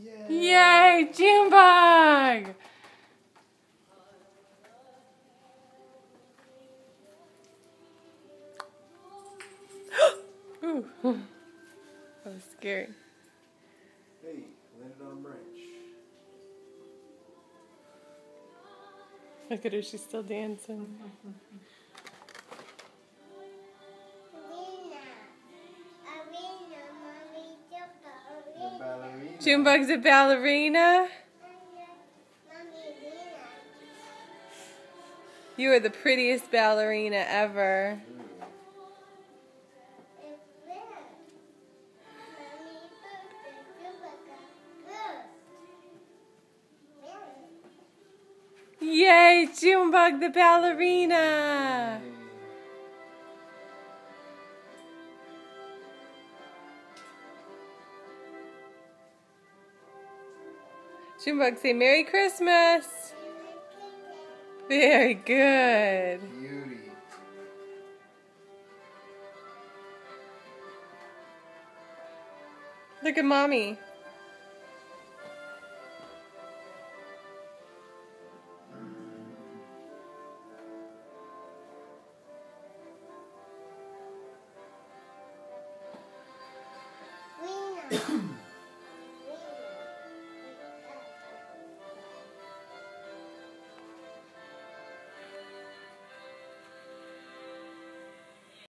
Yay! Yay, Junebug! Ooh, that was scary. Hey, landed on a branch. Look at her, she's still dancing. Junebug's a ballerina. You are the prettiest ballerina ever. Yay, Junebug the ballerina! Junebug, say Merry Christmas! Very good. Beauty. Look at mommy.